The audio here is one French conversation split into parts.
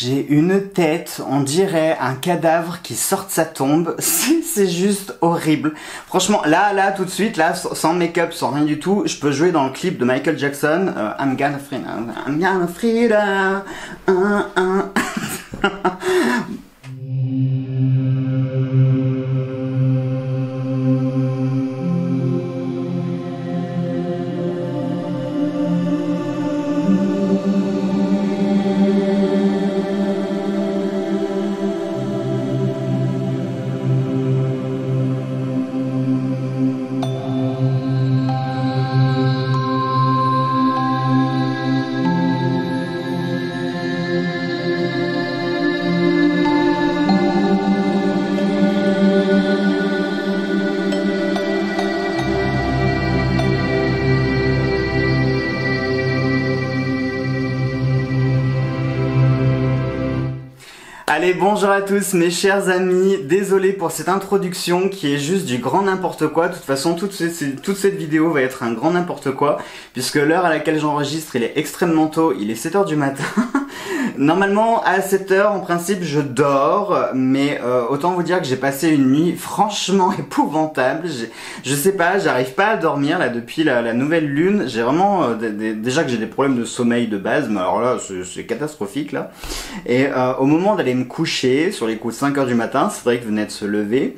j'ai une tête, on dirait un cadavre qui sort de sa tombe. C'est juste horrible. Franchement, là, là, tout de suite, là, sans make-up, sans rien du tout, je peux jouer dans le clip de Michael Jackson. Euh, I'm gonna free, I'm gonna free, Allez, bonjour tous mes chers amis, désolé pour cette introduction qui est juste du grand n'importe quoi, de toute façon toute, toute cette vidéo va être un grand n'importe quoi, puisque l'heure à laquelle j'enregistre il est extrêmement tôt, il est 7h du matin, Normalement, à 7 heures, en principe, je dors, mais euh, autant vous dire que j'ai passé une nuit franchement épouvantable. Je sais pas, j'arrive pas à dormir là depuis la, nouvelle lune. J'ai vraiment euh, déjà que j'ai des problèmes de sommeil de base, mais alors là, c'est catastrophique là. Et euh, au moment d'aller me coucher, sur les coups de 5 heures du matin, c'est vrai que venait de se lever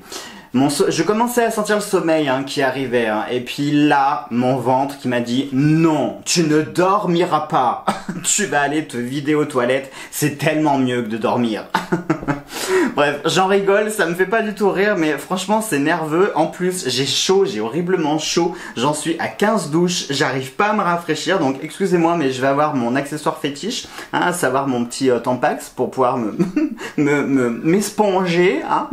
je commençais à sentir le sommeil hein, qui arrivait. Hein. et puis là, mon ventre qui m'a dit non, tu ne dormiras pas. tu vas aller te vider aux toilettes. C'est tellement mieux que de dormir. Bref, j'en rigole, ça me fait pas du tout rire, mais franchement c'est nerveux. En plus, j'ai chaud, j'ai horriblement chaud. J'en suis à 15 douches, j'arrive pas à me rafraîchir, donc excusez-moi, mais je vais avoir mon accessoire fétiche, hein, à savoir mon petit euh, tampax pour pouvoir me m'esponger. hein.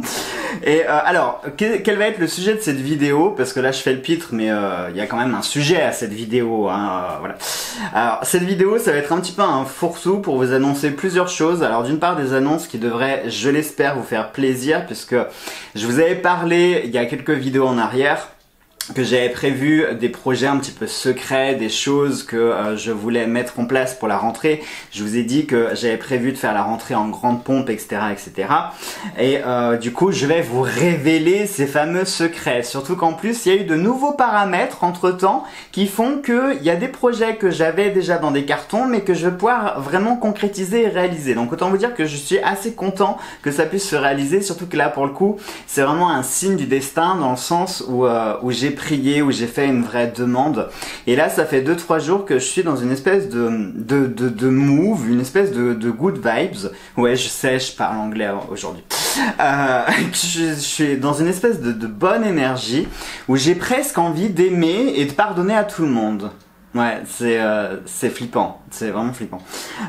Et euh, alors, quel, va être le sujet de cette vidéo? Parce que là, je fais le pitre, mais euh, il y a quand même un sujet à cette vidéo. Hein, voilà. Alors, cette vidéo, ça va être un petit peu un fourre-tout pour vous annoncer plusieurs choses. Alors, d'une part, des annonces qui devraient, je l'espère, vous faire plaisir, puisque je vous avais parlé il y a quelques vidéos en arrière que j'avais prévu des projets un petit peu secrets, des choses que euh, je voulais mettre en place pour la rentrée. Je vous ai dit que j'avais prévu de faire la rentrée en grande pompe, etc., etc. Et euh, du coup, je vais vous révéler ces fameux secrets. Surtout qu'en plus, il y a eu de nouveaux paramètres entre temps qui font qu'il y a des projets que j'avais déjà dans des cartons, mais que je vais pouvoir vraiment concrétiser et réaliser. Donc autant vous dire que je suis assez content que ça puisse se réaliser. Surtout que là, pour le coup, c'est vraiment un signe du destin dans le sens où, euh, où j'ai prié, où j'ai fait une vraie demande. Et là, ça fait 2-3 jours que je suis dans une espèce de, de, de, move, une espèce de, de good vibes. Ouais, je sais, je parle anglais aujourd'hui. Euh, je, suis dans une espèce de, bonne énergie où j'ai presque envie d'aimer et de pardonner à tout le monde. Ouais, c'est euh, flippant, c'est vraiment flippant.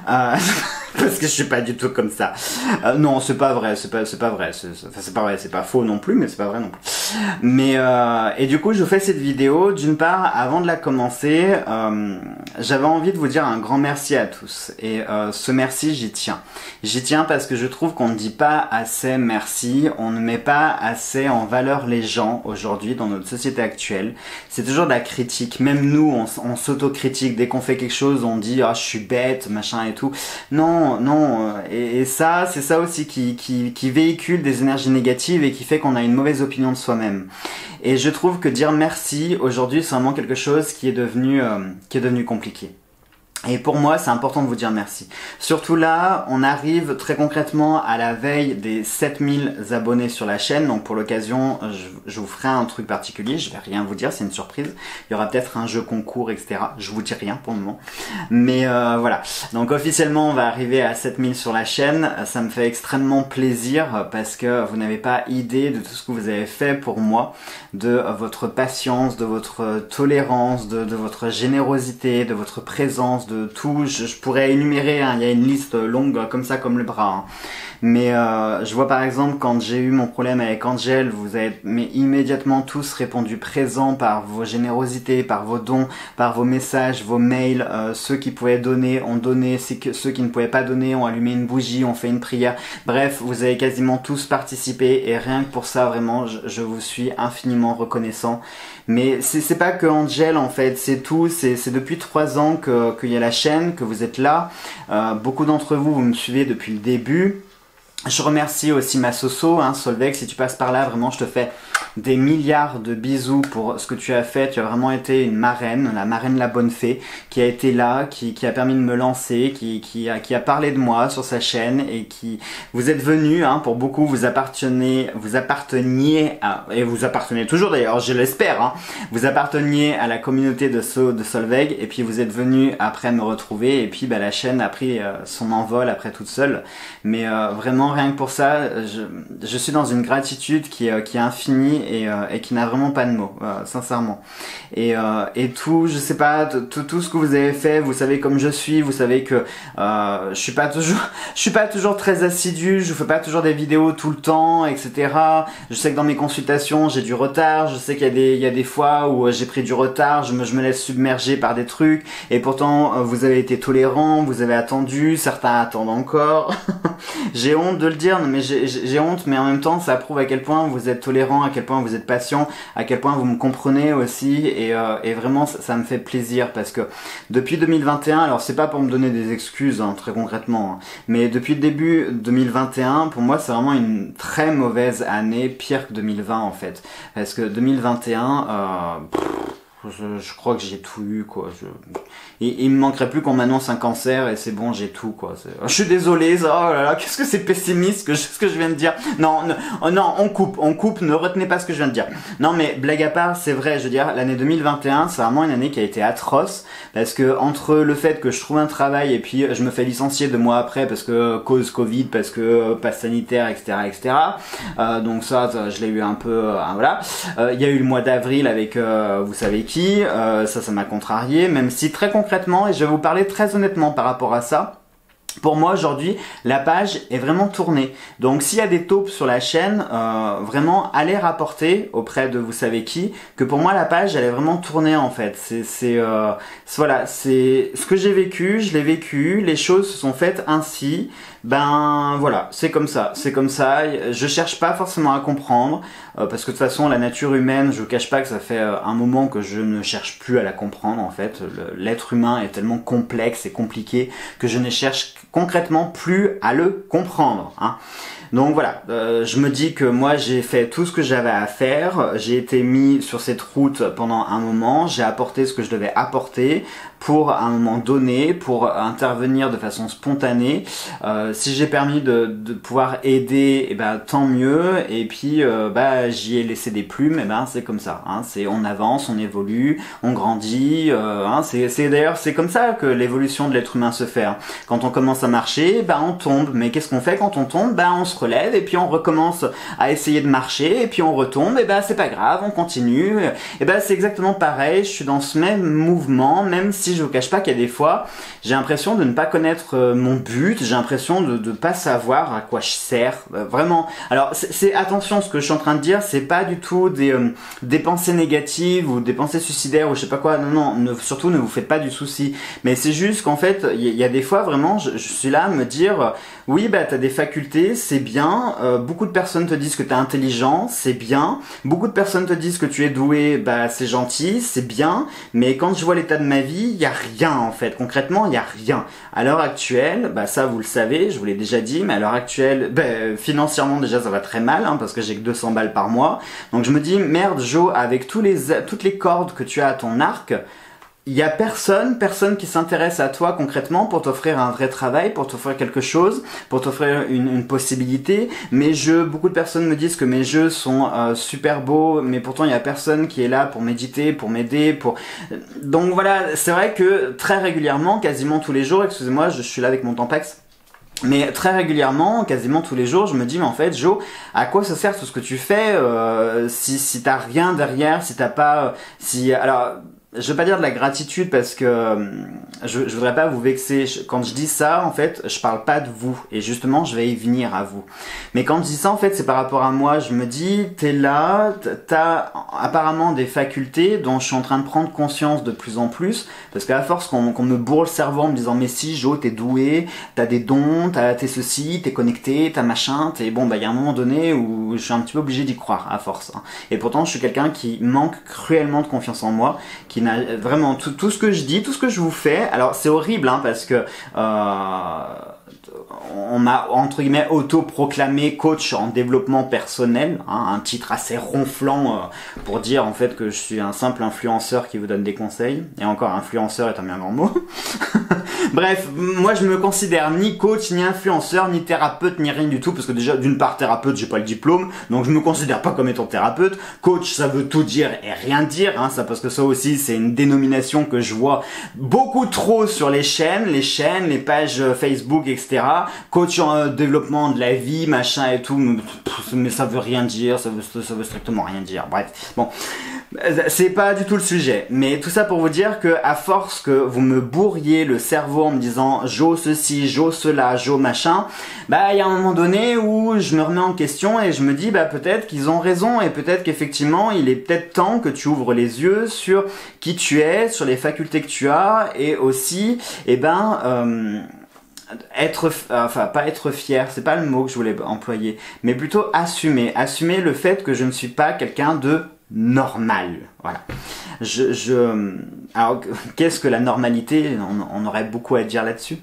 Euh, parce que je suis pas du tout comme ça. Euh, non, c'est pas vrai, c'est pas c'est pas vrai, c'est pas vrai, c'est pas faux non plus, mais c'est pas vrai non plus. Mais euh, et du coup, je vous fais cette vidéo. D'une part, avant de la commencer, euh, j'avais envie de vous dire un grand merci à tous. Et euh, ce merci, j'y tiens. J'y tiens parce que je trouve qu'on ne dit pas assez merci. On ne met pas assez en valeur les gens aujourd'hui dans notre société actuelle. C'est toujours de la critique. Même nous, on, on s'autocritique dès qu'on fait quelque chose. On dit ah je suis bête, machin et tout. Non, non. Et, et ça, c'est ça aussi qui, qui, qui véhicule des énergies négatives et qui fait qu'on a une mauvaise opinion de soi-même. Et je trouve que dire merci aujourd'hui, c'est vraiment quelque chose qui est devenu, euh, qui est devenu compliqué. Et pour moi, c'est important de vous dire merci. Surtout là, on arrive très concrètement à la veille des 7000 abonnés sur la chaîne. Donc pour l'occasion, je, vous ferai un truc particulier. Je vais rien vous dire, c'est une surprise. Il y aura peut-être un jeu concours, etc. Je vous dis rien pour le moment. Mais euh, voilà. Donc officiellement, on va arriver à 7000 sur la chaîne. Ça me fait extrêmement plaisir parce que vous n'avez pas idée de tout ce que vous avez fait pour moi, de votre patience, de votre tolérance, de, votre générosité, de votre présence, tout. Je, pourrais énumérer, hein, il y a une liste longue comme ça, comme le bras. Hein. Mais euh, je vois par exemple quand j'ai eu mon problème avec Angel, vous avez mais immédiatement tous répondu présent par vos générosités, par vos dons, par vos messages, vos mails. Euh, ceux qui pouvaient donner ont donné, ceux qui ne pouvaient pas donner ont allumé une bougie, ont fait une prière. Bref, vous avez quasiment tous participé et rien que pour ça, vraiment, je, je vous suis infiniment reconnaissant. Mais c'est pas que Angel en fait, c'est tout. C'est depuis trois ans qu'il y a la chaîne, que vous êtes là. beaucoup d'entre vous, vous me suivez depuis le début. Je remercie aussi ma Soso, hein, Solveig, si tu passes par là, vraiment je te fais des milliards de bisous pour ce que tu as fait. Tu as vraiment été une marraine, la marraine la bonne fée, qui a été là, qui, qui a permis de me lancer, qui, qui, a, qui a parlé de moi sur sa chaîne et qui vous êtes venus, hein, pour beaucoup vous appartenez, vous apparteniez à, et vous appartenez toujours d'ailleurs, je l'espère, hein, vous apparteniez à la communauté de So Solveig et puis vous êtes venus après me retrouver et puis bah, la chaîne a pris euh, son envol après toute seule. Mais euh, vraiment rien que pour ça, je, je suis dans une gratitude qui, euh, qui est infinie et, euh, et qui n'a vraiment pas de mots, euh, sincèrement. Et, et tout, je sais pas, tout, ce que vous avez fait, vous savez comme je suis, vous savez que je suis pas toujours, je suis pas toujours très assidu, je fais pas toujours des vidéos tout le temps, etc. Je sais que dans mes consultations, j'ai du retard, je sais qu'il y a des, y a des fois où j'ai pris du retard, je me, je me laisse submerger par des trucs, et pourtant vous avez été tolérant, vous avez attendu, certains attendent encore. j'ai honte de le dire, mais j'ai honte, mais en même temps, ça prouve à quel point vous êtes tolérant, à quel point vous êtes patient, à quel point vous me comprenez aussi, et, euh, et vraiment, ça, me fait plaisir parce que depuis 2021, alors c'est pas pour me donner des excuses, hein, très concrètement, hein, mais depuis le début 2021, pour moi, c'est vraiment une très mauvaise année, pire que 2020 en fait, parce que 2021, euh, je, crois que j'ai tout eu quoi. Je... Il, il me manquerait plus qu'on m'annonce un cancer et c'est bon, j'ai tout quoi. Je suis désolé, oh là là, qu'est-ce que c'est pessimiste que ce que je viens de dire. Non, oh non, on coupe, on coupe, ne retenez pas ce que je viens de dire. Non mais blague à part, c'est vrai, je veux dire, l'année 2021, c'est vraiment une année qui a été atroce parce que entre le fait que je trouve un travail et puis je me fais licencier deux mois après parce que cause Covid, parce que passe sanitaire, etc., etc. Euh, donc ça, je l'ai eu un peu, euh, voilà. Euh, il y a eu le mois d'avril avec, euh, vous savez euh, ça, ça m'a contrarié, même si très concrètement, et je vais vous parler très honnêtement par rapport à ça, pour moi aujourd'hui, la page est vraiment tournée. Donc s'il y a des taupes sur la chaîne, euh, vraiment allez rapporter auprès de vous savez qui que pour moi la page elle est vraiment tournée en fait. C'est euh, voilà, c'est ce que j'ai vécu, je l'ai vécu, les choses se sont faites ainsi. Ben voilà, c'est comme ça, c'est comme ça. Je cherche pas forcément à comprendre parce que de toute façon la nature humaine, je vous cache pas que ça fait euh, un moment que je ne cherche plus à la comprendre en fait. L'être humain est tellement complexe et compliqué que je ne cherche concrètement plus à le comprendre. Hein. Donc voilà, euh, je me dis que moi j'ai fait tout ce que j'avais à faire, j'ai été mis sur cette route pendant un moment, j'ai apporté ce que je devais apporter pour un moment donné, pour intervenir de façon spontanée. Euh, si j'ai permis de, de, pouvoir aider, eh ben tant mieux. Et puis euh, bah j'y ai laissé des plumes, et eh ben c'est comme ça. Hein, c'est on avance, on évolue, on grandit. Euh, hein, c'est d'ailleurs c'est comme ça que l'évolution de l'être humain se fait. Hein. Quand on commence à marcher, bah on tombe. Mais qu'est-ce qu'on fait quand on tombe? Bah on se relève et puis on recommence à essayer de marcher et puis on retombe. Et ben c'est pas grave, on continue. Et ben c'est exactement pareil. Je suis dans ce même mouvement, même si je vous cache pas qu'il y a des fois, j'ai l'impression de ne pas connaître euh, mon but, j'ai l'impression de ne pas savoir à quoi je sers, euh, vraiment. Alors, c'est attention, ce que je suis en train de dire, c'est pas du tout des, euh, des pensées négatives ou des pensées suicidaires ou je sais pas quoi. Non, non, surtout ne vous faites pas du souci. Mais c'est juste qu'en fait, il y, a des fois vraiment, je, suis là à me dire, oui, bah t'as des facultés, c'est bien. beaucoup de personnes te disent que t'es intelligent, c'est bien. Beaucoup de personnes te disent que tu es doué, bah c'est gentil, c'est bien. Mais quand je vois l'état de ma vie, il y a rien en fait. Concrètement, il n'y a rien. À l'heure actuelle, bah ça vous le savez, je vous l'ai déjà dit, mais à l'heure actuelle, bah, financièrement déjà ça va très mal hein, parce que j'ai que 200 balles par mois. Donc je me dis merde Joe, avec toutes les cordes que tu as à ton arc, il y a personne, personne qui s'intéresse à toi concrètement pour t'offrir un vrai travail, pour t'offrir quelque chose, pour t'offrir une, une, possibilité. Mes jeux, beaucoup de personnes me disent que mes jeux sont euh, super beaux, mais pourtant il y a personne qui est là pour méditer, pour m'aider, pour. Donc voilà, c'est vrai que très régulièrement, quasiment tous les jours, excusez-moi, je suis là avec mon Tampax. Mais très régulièrement, quasiment tous les jours, je me dis mais en fait, Joe, à quoi ça sert tout ce que tu fais euh, si si t'as rien derrière, si t'as pas, si alors je veux pas dire de la gratitude parce que euh, je, je voudrais pas vous vexer. Quand je dis ça, en fait, je parle pas de vous. Et justement, je vais y venir à vous. Mais quand je dis ça, en fait, c'est par rapport à moi. Je me dis, t'es là, t'as apparemment des facultés dont je suis en train de prendre conscience de plus en plus. Parce qu'à force qu'on me bourre le cerveau en me disant, mais si, Jo, t'es doué, t'as des dons, t'es ceci, t'es connecté, t'as machin, t'es bon, bah, il y a un moment donné où je suis un petit peu obligé d'y croire, à force. Hein. Et pourtant, je suis quelqu'un qui manque cruellement de confiance en moi, qui n'a vraiment tout, tout, ce que je dis, tout ce que je vous fais. Alors c'est horrible hein, parce que euh, on m'a entre guillemets auto-proclamé coach en développement personnel, hein, un titre assez ronflant euh, pour dire en fait que je suis un simple influenceur qui vous donne des conseils. Et encore, influenceur est un bien grand mot. Bref, moi je me considère ni coach, ni influenceur, ni thérapeute, ni rien du tout, parce que déjà d'une part thérapeute, j'ai pas le diplôme, donc je me considère pas comme étant thérapeute. Coach, ça veut tout dire et rien dire, hein, ça parce que ça aussi c'est une dénomination que je vois beaucoup trop sur les chaînes, les chaînes, les pages Facebook, etc. Coach en euh, développement de la vie, machin et tout, mais ça veut rien dire, ça veut, ça veut strictement rien dire. Bref, bon. C'est pas du tout le sujet, mais tout ça pour vous dire que à force que vous me bourriez le cerveau en me disant Jo ceci, Jo cela, Jo machin, bah il y a un moment donné où je me remets en question et je me dis bah peut-être qu'ils ont raison et peut-être qu'effectivement il est peut-être temps que tu ouvres les yeux sur qui tu es, sur les facultés que tu as et aussi eh ben euh, être enfin pas être fier c'est pas le mot que je voulais employer mais plutôt assumer assumer le fait que je ne suis pas quelqu'un de normal. Voilà. Je, je alors qu'est-ce que la normalité? On, aurait beaucoup à dire là-dessus?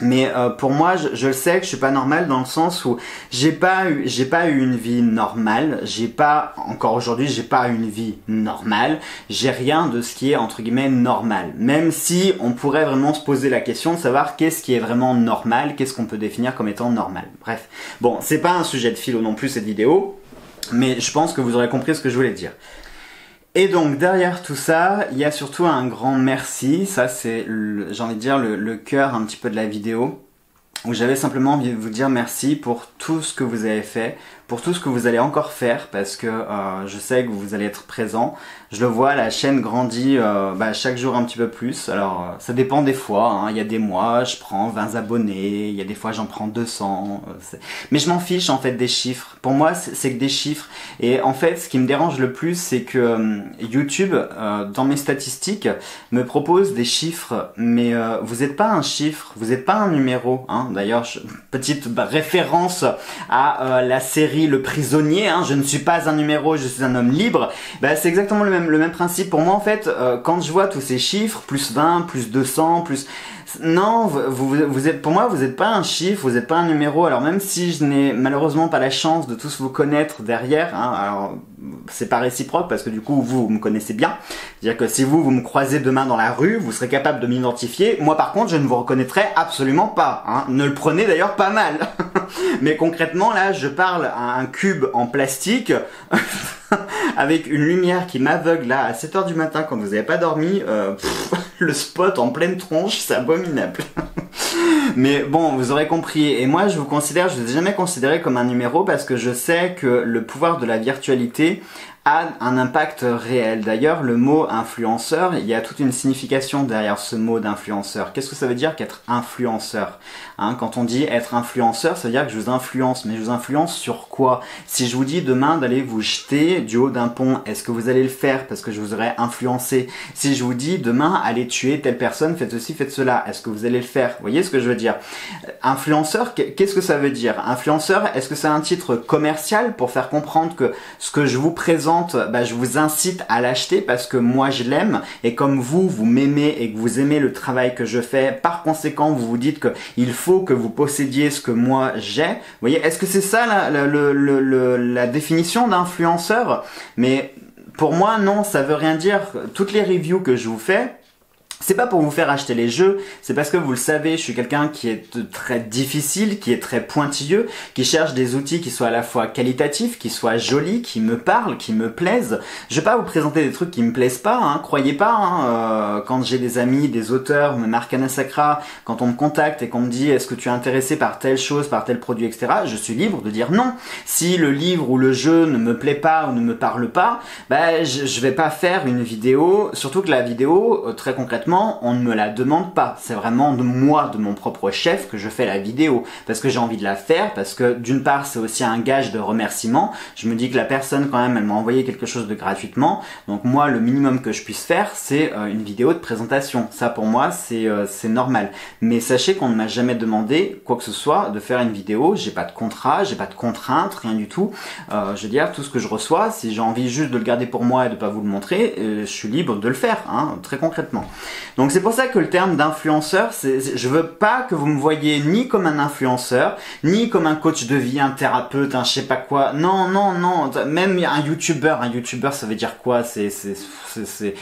Mais euh, pour moi, je, je, le sais que je suis pas normal dans le sens où j'ai pas eu, j'ai pas eu une vie normale. J'ai pas, encore aujourd'hui, j'ai pas une vie normale. J'ai rien de ce qui est entre guillemets normal. Même si on pourrait vraiment se poser la question de savoir qu'est-ce qui est vraiment normal, qu'est-ce qu'on peut définir comme étant normal. Bref, bon, c'est pas un sujet de philo non plus cette vidéo. Mais je pense que vous aurez compris ce que je voulais dire. Et donc derrière tout ça, il y a surtout un grand merci. Ça c'est, j'ai envie de dire, le, cœur un petit peu de la vidéo où j'avais simplement envie de vous dire merci pour tout ce que vous avez fait, pour tout ce que vous allez encore faire, parce que euh, je sais que vous allez être présent. Je le vois, la chaîne grandit euh, bah, chaque jour un petit peu plus. Alors euh, ça dépend des fois. Hein. Il y a des mois, je prends 20 abonnés. Il y a des fois, j'en prends 200. Mais je m'en fiche en fait des chiffres. Pour moi, c'est que des chiffres. Et en fait, ce qui me dérange le plus, c'est que YouTube, dans mes statistiques, me propose des chiffres, mais vous n'êtes pas un chiffre, vous n'êtes pas un numéro. Hein. D'ailleurs, petite référence à la série Le Prisonnier. Hein, je ne suis pas un numéro, je suis un homme libre. Bah, c'est exactement le même, principe pour moi en fait. Euh, quand je vois tous ces chiffres, plus 20, plus 200, plus non, vous, vous, êtes, pour moi, vous n'êtes pas un chiffre, vous n'êtes pas un numéro. Alors même si je n'ai malheureusement pas la chance de tous vous connaître derrière, hein, alors c'est pas réciproque parce que du coup vous, vous me connaissez bien. C'est-à-dire que si vous, vous me croisez demain dans la rue, vous serez capable de m'identifier. Moi par contre, je ne vous reconnaîtrai absolument pas. Hein. Ne le prenez d'ailleurs pas mal. Mais concrètement, là, je parle à un cube en plastique. avec une lumière qui m'aveugle là à 7h du matin quand vous n'avez pas dormi, euh, le spot en pleine tronche, c'est abominable. Mais bon, vous aurez compris. Et moi, je vous considère, je ne vous ai jamais considéré comme un numéro parce que je sais que le pouvoir de la virtualité a un impact réel. D'ailleurs, le mot influenceur, il y a toute une signification derrière ce mot d'influenceur. Qu'est-ce que ça veut dire qu'être influenceur hein, Quand on dit être influenceur, ça veut dire que je vous influence. Mais je vous influence sur quoi? Si je vous dis demain d'aller vous jeter du haut d'un pont, est-ce que vous allez le faire parce que je vous aurais influencé? Si je vous dis demain allez tuer telle personne, faites ceci, faites cela, est-ce que vous allez le faire? Vous voyez ce que je veux dire? Influenceur, qu'est-ce que ça veut dire? Influenceur, est-ce que c'est un titre commercial pour faire comprendre que ce que je vous présente bah, je vous incite à l'acheter parce que moi je l'aime et comme vous, vous m'aimez et que vous aimez le travail que je fais, par conséquent vous vous dites que il faut que vous possédiez ce que moi j'ai. Vous voyez, est-ce que c'est ça la, la définition d'influenceur? Mais pour moi non, ça veut rien dire. Toutes les reviews que je vous fais, c'est pas pour vous faire acheter les jeux, c'est parce que vous le savez, je suis quelqu'un qui est très difficile, qui est très pointilleux, qui cherche des outils qui soient à la fois qualitatifs, qui soient jolis, qui me parlent, qui me plaisent. Je vais pas vous présenter des trucs qui me plaisent pas, hein, croyez pas. Hein, euh, quand j'ai des amis, des auteurs, me Marcana Sacra, quand on me contacte et qu'on me dit est-ce que tu es intéressé par telle chose, par tel produit, etc. Je suis libre de dire non. Si le livre ou le jeu ne me plaît pas ou ne me parle pas, bah je, je vais pas faire une vidéo. Surtout que la vidéo, euh, très concrètement on ne me la demande pas. C'est vraiment de moi, de mon propre chef, que je fais la vidéo. Parce que j'ai envie de la faire, parce que d'une part, c'est aussi un gage de remerciement. Je me dis que la personne, quand même, elle m'a envoyé quelque chose de gratuitement. Donc moi, le minimum que je puisse faire, c'est euh, une vidéo de présentation. Ça, pour moi, c'est euh, c'est normal. Mais sachez qu'on ne m'a jamais demandé quoi que ce soit de faire une vidéo. J'ai pas de contrat, j'ai pas de contrainte, rien du tout. Euh, je veux dire, tout ce que je reçois, si j'ai envie juste de le garder pour moi et de pas vous le montrer, je suis libre de le faire, hein, très concrètement. Donc c'est pour ça que le terme d'influenceur, je veux pas que vous me voyez ni comme un influenceur, ni comme un coach de vie, un thérapeute, un je sais pas quoi. Non, non, non. Même un youtubeur, un youtubeur, ça veut dire quoi? C'est c'est c'est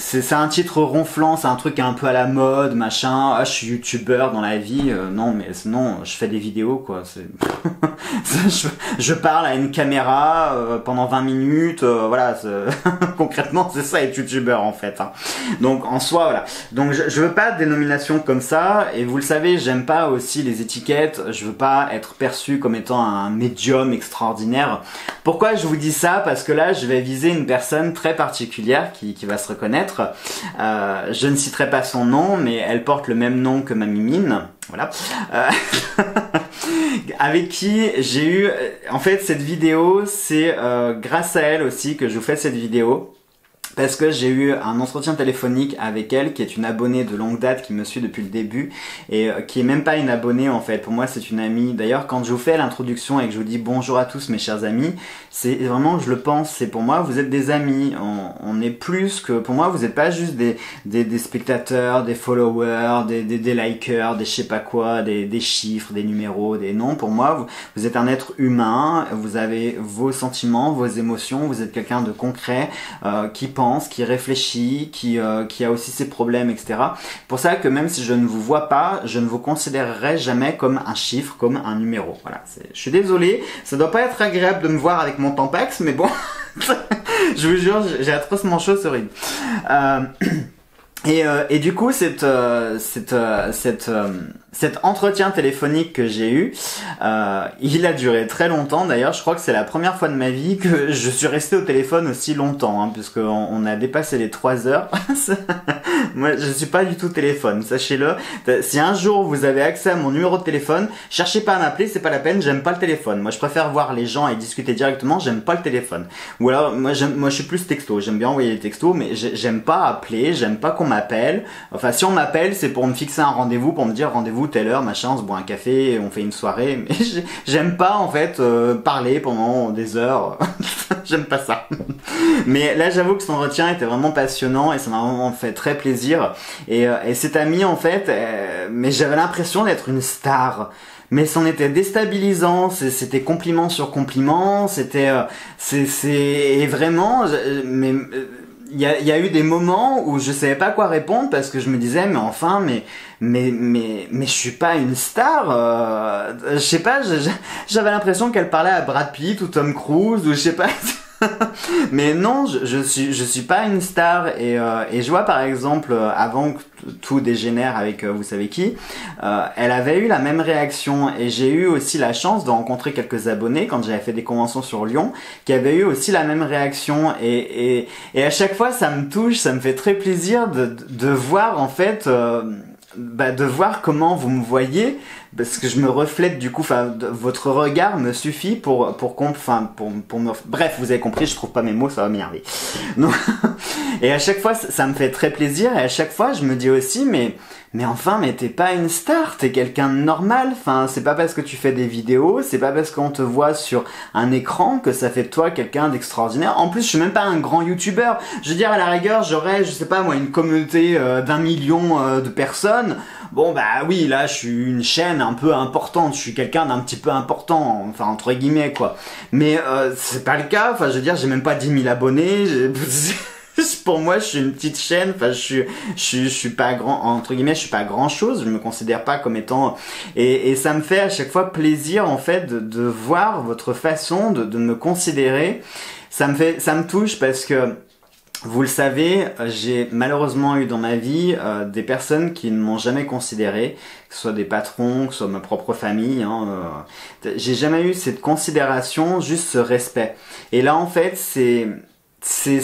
c'est un titre ronflant, c'est un truc un peu à la mode, machin. Ah, je suis youtubeur dans la vie. Euh, non, mais non, je fais des vidéos, quoi. je, je, parle à une caméra euh, pendant 20 minutes. Euh, voilà, concrètement, c'est ça être youtubeur en fait. Hein. Donc en soi, voilà. Donc je, je veux pas de dénomination comme ça. Et vous le savez, j'aime pas aussi les étiquettes. Je veux pas être perçu comme étant un médium extraordinaire. Pourquoi je vous dis ça? Parce que là, je vais viser une personne très particulière qui, qui va se reconnaître euh, je ne citerai pas son nom, mais elle porte le même nom que ma mimine. Voilà. Euh, avec qui j'ai eu... En fait, cette vidéo, c'est euh, grâce à elle aussi que je vous fais cette vidéo parce que j'ai eu un entretien téléphonique avec elle qui est une abonnée de longue date qui me suit depuis le début et euh, qui est même pas une abonnée en fait. Pour moi c'est une amie. D'ailleurs quand je vous fais l'introduction et que je vous dis bonjour à tous mes chers amis c'est vraiment je le pense c'est pour moi vous êtes des amis. On, est plus que pour moi vous n'êtes pas juste des, des, spectateurs des followers des, des, likers des je sais pas quoi des, des chiffres des numéros des noms. Pour moi vous, êtes un être humain. Vous avez vos sentiments vos émotions. Vous êtes quelqu'un de concret euh, qui qui réfléchit, qui, euh, qui a aussi ses problèmes, etc. Pour ça que même si je ne vous vois pas, je ne vous considérerai jamais comme un chiffre, comme un numéro. Voilà, je suis désolé, ça doit pas être agréable de me voir avec mon tampax, mais bon, je vous jure, j'ai atrocement chaud, c'est horrible. Euh, et, euh, et, du coup, cette, cette, cette, cet entretien téléphonique que j'ai eu, euh, il a duré très longtemps. D'ailleurs, je crois que c'est la première fois de ma vie que je suis resté au téléphone aussi longtemps, hein, puisqu'on on a dépassé les 3 heures. Moi, je suis pas du tout téléphone, sachez-le. Si un jour vous avez accès à mon numéro de téléphone, cherchez pas à m'appeler, c'est pas la peine. J'aime pas le téléphone. Moi, je préfère voir les gens et discuter directement. J'aime pas le téléphone. Ou alors, moi, moi, je suis plus texto. J'aime bien envoyer des textos, mais j'aime pas appeler. J'aime pas qu'on m'appelle. Enfin, si on m'appelle, c'est pour me fixer un rendez-vous, pour me dire rendez-vous telle heure, machin, on se boit un café, on fait une soirée, mais j'aime pas en fait euh, parler pendant des heures. j'aime pas ça. mais là, j'avoue que son entretien était vraiment passionnant et ça m'a vraiment fait très plaisir. Et, euh, et cet ami, en fait, euh, mais j'avais l'impression d'être une star mais c'en était déstabilisant, c'était compliment sur compliment, c'était c'est vraiment mais y y a, eu des moments où je savais pas quoi répondre parce que je me disais mais enfin mais mais mais mais je suis pas une star euh, je sais pas j'avais l'impression qu'elle parlait à Brad Pitt ou Tom Cruise ou je sais pas mais non, je, je, suis je suis pas une star et, euh, et je vois par exemple euh, avant que tout dégénère avec euh, vous savez qui, euh, elle avait eu la même réaction et j'ai eu aussi la chance de rencontrer quelques abonnés quand j'avais fait des conventions sur Lyon qui avaient eu aussi la même réaction et, et, et à chaque fois ça me touche, ça me fait très plaisir de, de voir en fait bah, de voir comment vous me voyez parce que je me reflète du coup enfin votre regard me suffit pour pour enfin pour, pour me bref vous avez compris je trouve pas mes mots ça va m'énerver et à chaque fois ça me fait très plaisir et à chaque fois je me dis aussi mais mais enfin, mais t'es pas une star, t'es quelqu'un de normal. Enfin, c'est pas parce que tu fais des vidéos, c'est pas parce qu'on te voit sur un écran que ça fait de toi quelqu'un d'extraordinaire. En plus, je suis même pas un grand youtubeur. Je veux dire, à la rigueur, j'aurais, je sais pas moi, une communauté euh, d'un million euh, de personnes. Bon bah oui, là, je suis une chaîne un peu importante. Je suis quelqu'un d'un petit peu important, enfin entre guillemets quoi. Mais euh, c'est pas le cas. Enfin, je veux dire, j'ai même pas 10 000 abonnés. pour moi, je suis une petite chaîne. Enfin, je suis, je suis, pas grand, entre guillemets, je suis pas grand chose. Je me considère pas comme étant, et, ça me fait à chaque fois plaisir, en fait, de, voir votre façon de, me considérer. Ça me fait, ça me touche parce que, vous le savez, j'ai malheureusement eu dans ma vie euh, des personnes qui ne m'ont jamais considéré, que ce soit des patrons, que ce soit ma propre famille. Hein, euh, j'ai jamais eu cette considération, juste ce respect. Et là, en fait, c'est c'est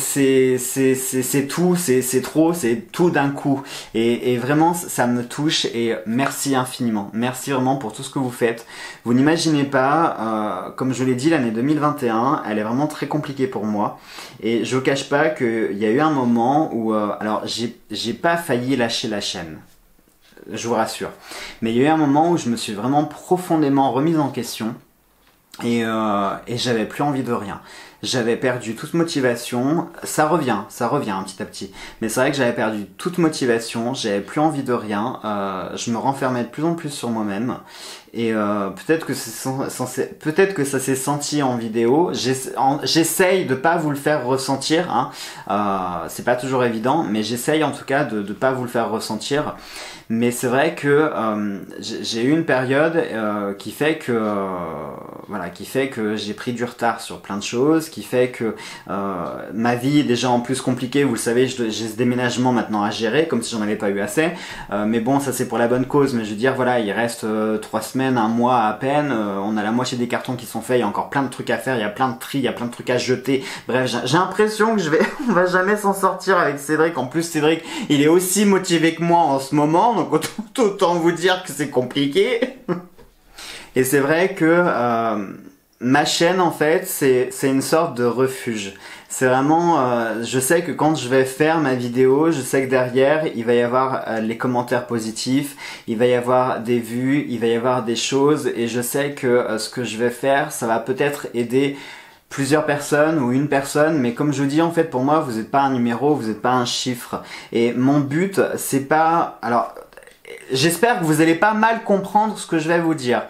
c'est tout c'est trop c'est tout d'un coup. Et, et vraiment ça me touche et merci infiniment. Merci vraiment pour tout ce que vous faites. Vous n'imaginez pas euh, comme je l'ai dit l'année 2021 elle est vraiment très compliquée pour moi. Et je cache pas qu'il y a eu un moment où euh, alors j'ai j'ai pas failli lâcher la chaîne. Je vous rassure. Mais il y a eu un moment où je me suis vraiment profondément remise en question et, euh, et j'avais plus envie de rien j'avais perdu toute motivation. Ça revient, ça revient petit à petit. Mais c'est vrai que j'avais perdu toute motivation, j'avais plus envie de rien. Euh, je me renfermais de plus en plus sur moi-même. Et euh, peut-être que ça s'est senti en vidéo. J'essaye de pas vous le faire ressentir. Hein. Euh, c'est pas toujours évident, mais j'essaye en tout cas de ne pas vous le faire ressentir. Mais c'est vrai que euh, j'ai eu une période euh, qui fait que voilà, qui fait que j'ai pris du retard sur plein de choses, qui fait que ma vie est déjà en plus compliquée. Vous le savez, j'ai ce déménagement maintenant à gérer, comme si j'en avais pas eu assez. mais bon, ça c'est pour la bonne cause. Mais je veux dire, voilà, il reste trois semaines, un mois à peine. on a la moitié des cartons qui sont faits. Il y a encore plein de trucs à faire. Il y a plein de tri, il y a plein de trucs à jeter. Bref, j'ai l'impression que je vais, on va jamais s'en sortir avec Cédric. En plus, Cédric, il est aussi motivé que moi en ce moment donc autant, vous dire que c'est compliqué. Et c'est vrai que euh, ma chaîne, en fait, c'est une sorte de refuge. C'est vraiment, euh, je sais que quand je vais faire ma vidéo, je sais que derrière, il va y avoir euh, les commentaires positifs, il va y avoir des vues, il va y avoir des choses, et je sais que ce que je vais faire, ça va peut-être aider plusieurs personnes ou une personne, mais comme je dis en fait pour moi vous n'êtes pas un numéro, vous n'êtes pas un chiffre. Et mon but c'est pas, alors j'espère que vous allez pas mal comprendre ce que je vais vous dire.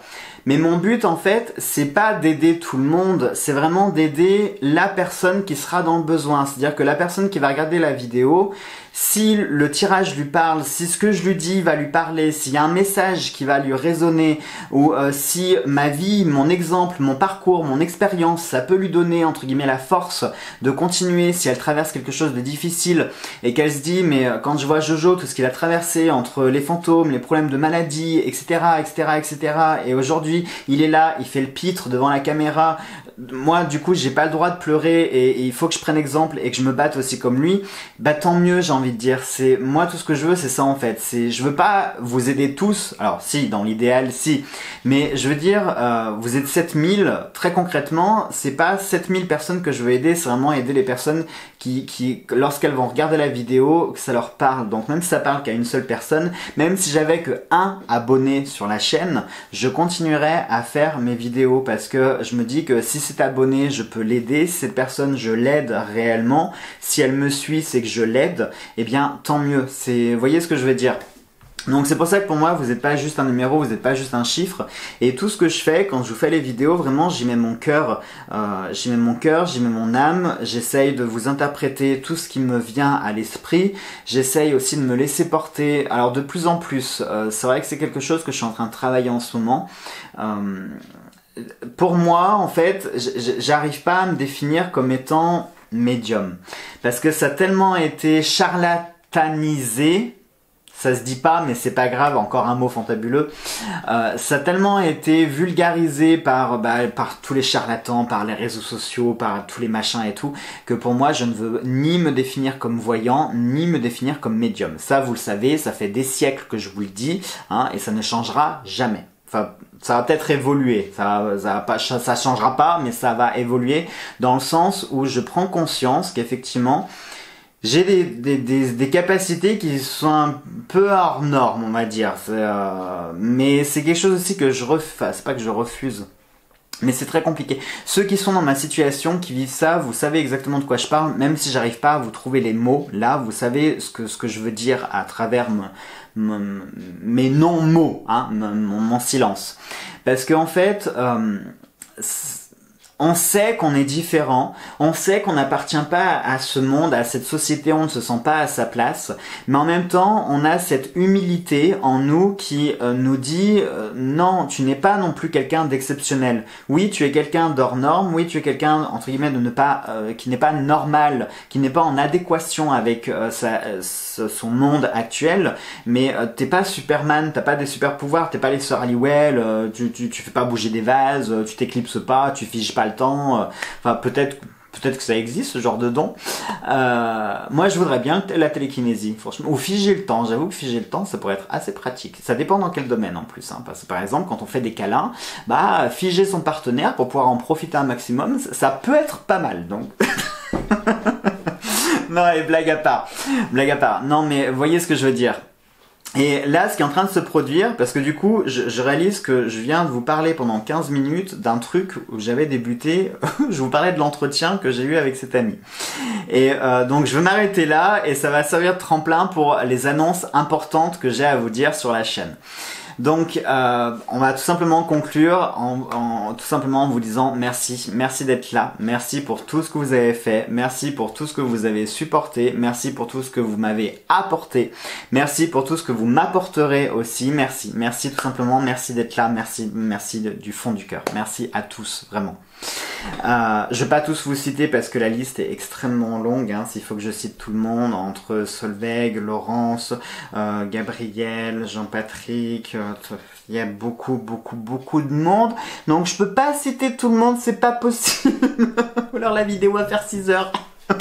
Mais mon but en fait, c'est pas d'aider tout le monde, c'est vraiment d'aider la personne qui sera dans le besoin. C'est-à-dire que la personne qui va regarder la vidéo, si le tirage lui parle, si ce que je lui dis va lui parler, s'il y a un message qui va lui résonner, ou euh, si ma vie, mon exemple, mon parcours, mon expérience, ça peut lui donner entre guillemets la force de continuer si elle traverse quelque chose de difficile et qu'elle se dit mais euh, quand je vois Jojo, tout ce qu'il a traversé entre les fantômes, les problèmes de maladie, etc., etc., etc., et aujourd'hui il est là, il fait le pitre devant la caméra. Moi, du coup, j'ai pas le droit de pleurer et, et il faut que je prenne exemple et que je me batte aussi comme lui. Bah tant mieux, j'ai envie dire. C'est moi tout ce que je veux, c'est ça en fait. C'est je veux pas vous aider tous. Alors si, dans l'idéal, si. Mais je veux dire, euh, vous êtes 7000. Très concrètement, c'est pas 7000 personnes que je veux aider. C'est vraiment aider les personnes qui, qui lorsqu'elles vont regarder la vidéo, que ça leur parle. Donc même si ça parle qu'à une seule personne, même si j'avais que un abonné sur la chaîne, je continuerai à faire mes vidéos parce que je me dis que si c'est abonné, je peux l'aider. Si cette personne, je l'aide réellement. Si elle me suit, c'est que je l'aide eh bien tant mieux. C'est, vous voyez ce que je veux dire donc c'est pour ça que pour moi, vous n'êtes pas juste un numéro, vous n'êtes pas juste un chiffre. Et tout ce que je fais quand je vous fais les vidéos, vraiment, j'y mets mon cœur, euh, j'y mets mon cœur, j'y mets mon âme. J'essaye de vous interpréter tout ce qui me vient à l'esprit. J'essaye aussi de me laisser porter. Alors de plus en plus, euh, c'est vrai que c'est quelque chose que je suis en train de travailler en ce moment. Euh, pour moi, en fait, j'arrive pas à me définir comme étant médium. Parce que ça a tellement été charlatanisé, ça se dit pas, mais c'est pas grave, encore un mot fantabuleux. Euh, ça a tellement été vulgarisé par, bah, par tous les charlatans, par les réseaux sociaux, par tous les machins et tout, que pour moi, je ne veux ni me définir comme voyant, ni me définir comme médium. Ça, vous le savez, ça fait des siècles que je vous le dis, hein, et ça ne changera jamais. Ça va peut-être évoluer. Ça, ça, pas, ça changera pas, mais ça va évoluer dans le sens où je prends conscience qu'effectivement, j'ai des, des, des, des, capacités qui sont un peu hors normes, on va dire. Euh, mais c'est quelque chose aussi que je refuse. C'est pas que je refuse. Mais c'est très compliqué. Ceux qui sont dans ma situation, qui vivent ça, vous savez exactement de quoi je parle, même si j'arrive pas à vous trouver les mots. Là, vous savez ce que, ce que je veux dire à travers mes non-mots, hein, mon, silence. Parce qu'en en fait, euh, on sait qu'on est différent, on sait qu'on n'appartient pas à ce monde, à cette société, on ne se sent pas à sa place, mais en même temps, on a cette humilité en nous qui euh, nous dit euh, non, tu n'es pas non plus quelqu'un d'exceptionnel. Oui, tu es quelqu'un d'hors norme, oui, tu es quelqu'un entre guillemets de ne pas euh, qui n'est pas normal, qui n'est pas en adéquation avec sa, son monde actuel, mais t'es pas Superman, t'as pas des super pouvoirs, t'es pas les sœurs Halliwell, tu, tu, tu fais pas bouger des vases, tu t'éclipses pas, tu figes pas temps. Euh, enfin, peut-être peut-être que ça existe ce genre de don. Euh, moi, je voudrais bien la télékinésie, franchement, ou figer le temps. J'avoue que figer le temps, ça pourrait être assez pratique. Ça dépend dans quel domaine en plus. Hein, parce que par exemple, quand on fait des câlins, bah figer son partenaire pour pouvoir en profiter un maximum, ça peut être pas mal. Donc. non, et blague à part. Blague à part. Non, mais voyez ce que je veux dire. Et là, ce qui est en train de se produire, parce que du coup, je, réalise que je viens de vous parler pendant 15 minutes d'un truc où j'avais débuté, je vous parlais de l'entretien que j'ai eu avec cet ami. Et euh, donc, je vais m'arrêter là et ça va servir de tremplin pour les annonces importantes que j'ai à vous dire sur la chaîne. Donc, euh, on va tout simplement conclure en, tout simplement en vous disant merci, merci d'être là, merci pour tout ce que vous avez fait, merci pour tout ce que vous avez supporté, merci pour tout ce que vous m'avez apporté, merci pour tout ce que vous m'apporterez aussi, merci, merci tout simplement, merci d'être là, merci, merci du fond du cœur, merci à tous, vraiment. Euh, je vais pas tous vous citer parce que la liste est extrêmement longue. Hein, S'il faut que je cite tout le monde, entre Solveig, Laurence, euh, Gabriel, Jean-Patrick, euh, il y a beaucoup, beaucoup, beaucoup de monde. Donc je peux pas citer tout le monde, c'est pas possible. Ou alors la vidéo va faire 6 heures.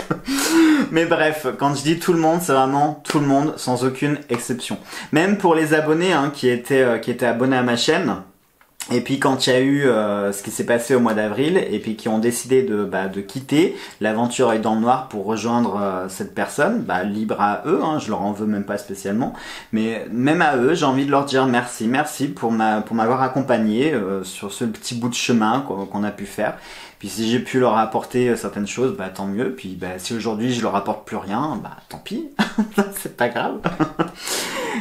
Mais bref, quand je dis tout le monde, c'est vraiment tout le monde, sans aucune exception. Même pour les abonnés hein, qui, étaient, qui étaient abonnés à ma chaîne, et puis quand il y a eu euh, ce qui s'est passé au mois d'avril, et puis qui ont décidé de, bah, de quitter l'aventure et dans le noir pour rejoindre euh, cette personne, bah, libre à eux, hein, je leur en veux même pas spécialement, mais même à eux, j'ai envie de leur dire merci, merci pour ma pour m'avoir accompagné euh, sur ce petit bout de chemin qu'on a pu faire. Puis si j'ai pu leur apporter certaines choses, bah tant mieux. Puis bah, si aujourd'hui je leur apporte plus rien, bah tant pis, c'est pas grave.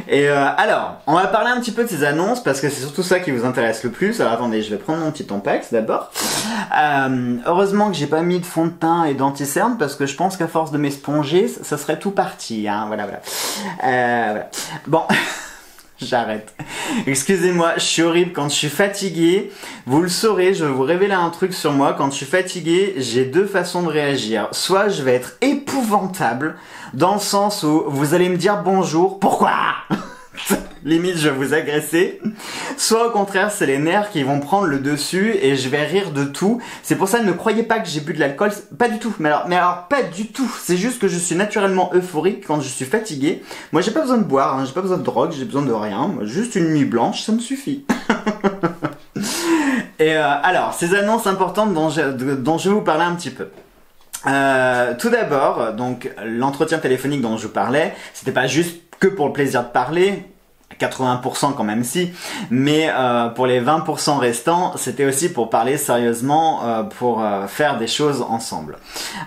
Et euh, alors, on va parler un petit peu de ces annonces parce que c'est surtout ça qui vous intéresse le plus. Alors attendez, je vais prendre mon petit Tampax d'abord. Euh, heureusement que j'ai pas mis de fond de teint et d'anticerne parce que je pense qu'à force de m'esponger, ça serait tout parti. Hein. Voilà, voilà. Euh, voilà. Bon. J'arrête. Excusez-moi, je suis horrible quand je suis fatigué. Vous le saurez, je vais vous révéler un truc sur moi. Quand je suis fatigué, j'ai deux façons de réagir. Soit je vais être épouvantable, dans le sens où vous allez me dire bonjour. Pourquoi? limite je vais vous agresser. Soit au contraire, c'est les nerfs qui vont prendre le dessus et je vais rire de tout. C'est pour ça, ne croyez pas que j'ai bu de l'alcool. Pas du tout. Mais alors, mais alors, pas du tout. C'est juste que je suis naturellement euphorique quand je suis fatigué. Moi, j'ai pas besoin de boire, hein. j'ai pas besoin de drogue, j'ai besoin de rien. juste une nuit blanche, ça me suffit. et euh, alors, ces annonces importantes dont je, vais vous parler un petit peu. Euh, tout d'abord, donc l'entretien téléphonique dont je vous parlais, c'était pas juste que pour le plaisir de parler, 80% quand même si, mais euh, pour les 20% restants, c'était aussi pour parler sérieusement, euh, pour euh, faire des choses ensemble.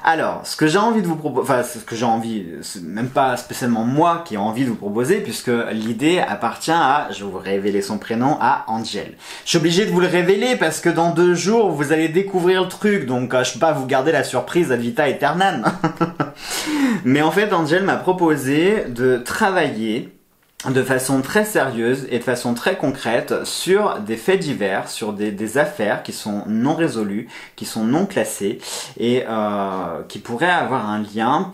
Alors, ce que j'ai envie de vous proposer, enfin ce que j'ai envie, même pas spécialement moi qui ai envie de vous proposer, puisque l'idée appartient à, je vais vous révéler son prénom, à Angel. Je suis obligé de vous le révéler parce que dans deux jours, vous allez découvrir le truc, donc je peux pas vous garder la surprise ad vita aeternam. mais en fait, Angel m'a proposé de travailler de façon très sérieuse et de façon très concrète sur des faits divers, sur des, affaires qui sont non résolues, qui sont non classées et euh, qui pourraient avoir un lien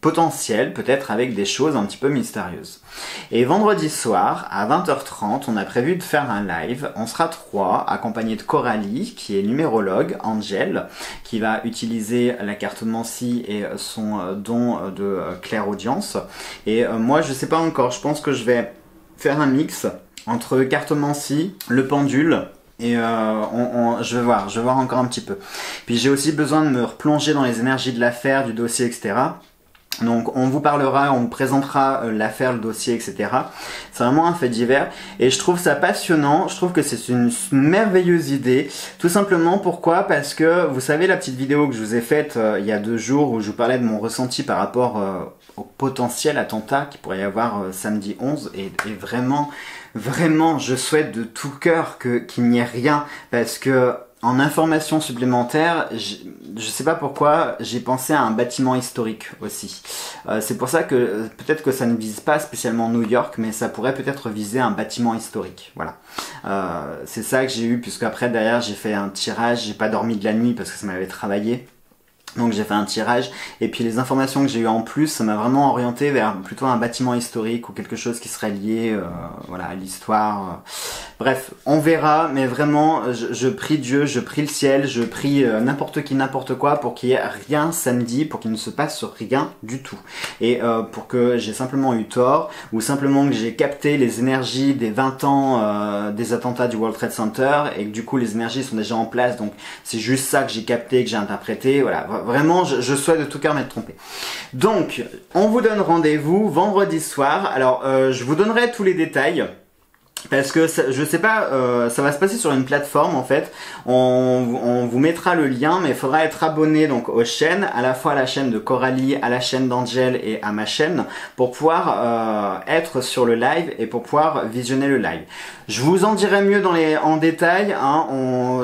potentiel peut-être avec des choses un petit peu mystérieuses. Et vendredi soir à 20h30, on a prévu de faire un live. On sera trois, accompagné de Coralie qui est numérologue, Angel qui va utiliser la carte Mancy et son don de claire audience. Et euh, moi je sais pas encore, je pense que je vais faire un mix entre cartomancie, le pendule et euh, je vais voir, je vais voir encore un petit peu. Puis j'ai aussi besoin de me replonger dans les énergies de l'affaire, du dossier, etc. Donc on vous parlera, on vous présentera euh, l'affaire, le dossier, etc. C'est vraiment un fait divers et je trouve ça passionnant. Je trouve que c'est une merveilleuse idée. Tout simplement pourquoi? Parce que vous savez la petite vidéo que je vous ai faite euh, il y a deux jours où je vous parlais de mon ressenti par rapport euh, au potentiel attentat qui pourrait y avoir samedi 11 et, vraiment, vraiment, je souhaite de tout cœur qu'il n'y ait rien parce que en information supplémentaire, je sais pas pourquoi, j'ai pensé à un bâtiment historique aussi. Euh, c'est pour ça que peut-être que ça ne vise pas spécialement New York, mais ça pourrait peut-être viser un bâtiment historique. Voilà. Euh, c'est ça que j'ai eu, puisque après derrière j'ai fait un tirage, j'ai pas dormi de la nuit parce que ça m'avait travaillé. Donc j'ai fait un tirage et puis les informations que j'ai eues en plus, ça m'a vraiment orienté vers plutôt un bâtiment historique ou quelque chose qui serait lié euh, voilà, à l'histoire. Bref, on verra, mais vraiment, je, je, prie Dieu, je prie le ciel, je prie euh, n'importe qui, n'importe quoi pour qu'il y ait rien samedi, pour qu'il ne se passe rien du tout. Et euh, pour que j'ai simplement eu tort ou simplement que j'ai capté les énergies des 20 ans des attentats du World Trade Center et que du coup les énergies sont déjà en place, donc c'est juste ça que j'ai capté, que j'ai interprété, voilà Vraiment, je, souhaite de tout cœur m'être trompé. Donc, on vous donne rendez-vous vendredi soir. Alors, euh, je vous donnerai tous les détails. Parce que je sais pas, euh, ça va se passer sur une plateforme en fait. On, vous mettra le lien, mais il faudra être abonné donc aux chaînes, à la fois à la chaîne de Coralie, à la chaîne d'Angel et à ma chaîne, pour pouvoir euh, être sur le live et pour pouvoir visionner le live. Je vous en dirai mieux dans les, en détail. Hein,